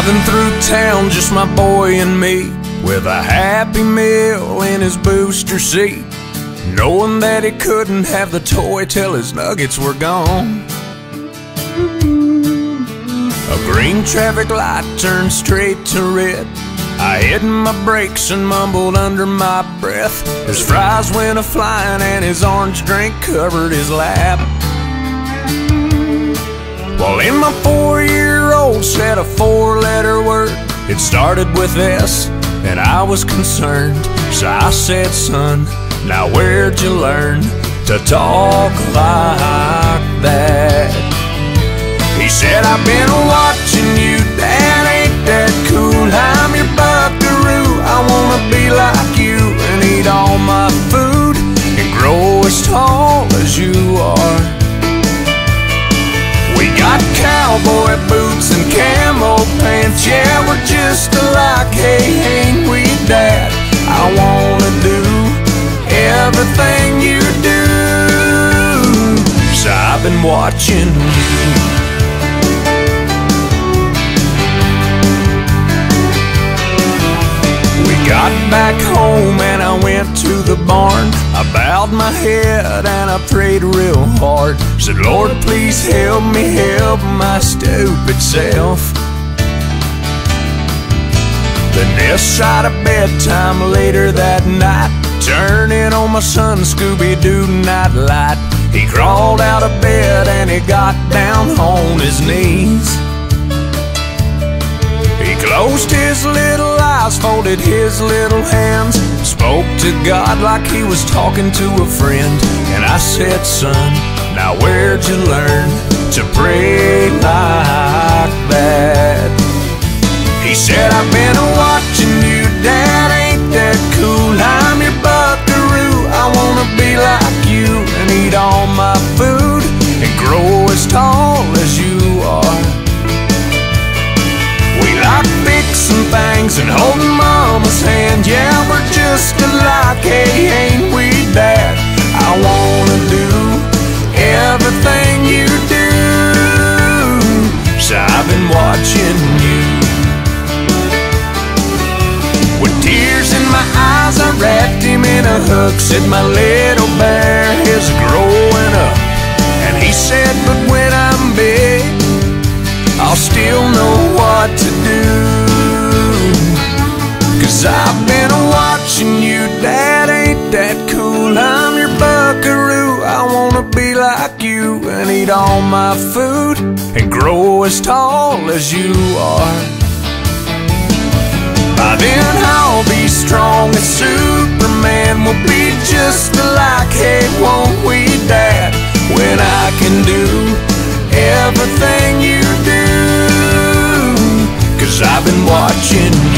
Driving through town, just my boy and me, with a happy meal in his booster seat. Knowing that he couldn't have the toy till his nuggets were gone. A green traffic light turned straight to red. I hit my brakes and mumbled under my breath. His fries went a flying and his orange drink covered his lap. While in my four year old It started with S, and I was concerned. So I said, son, now where'd you learn to talk like that? He said, I've been watching Ain't we, Dad? I wanna do everything you do. I've been watching you. We got back home and I went to the barn. I bowed my head and I prayed real hard. Said, Lord, please help me help my stupid self. Side of bedtime later that night, turning on my son Scooby Doo night light. He crawled out of bed and he got down on his knees. He closed his little eyes, folded his little hands, spoke to God like he was talking to a friend. And I said, Son, now where'd you learn to pray like things and holding mama's hand. Yeah, we're just alike. Hey, ain't we, Dad? I wanna do everything you do. So I've been watching you. With tears in my eyes, I wrapped him in a hook. Said my little bear is growing up. And he said, but when I'm big, I'll still know what to do. Cause I've been watching you, Dad, ain't that cool? I'm your buckaroo. I wanna be like you and eat all my food and grow as tall as you are. By then I'll be strong as Superman. We'll be just alike. Hey, won't we, Dad? When I can do everything you do. Cause I've been watching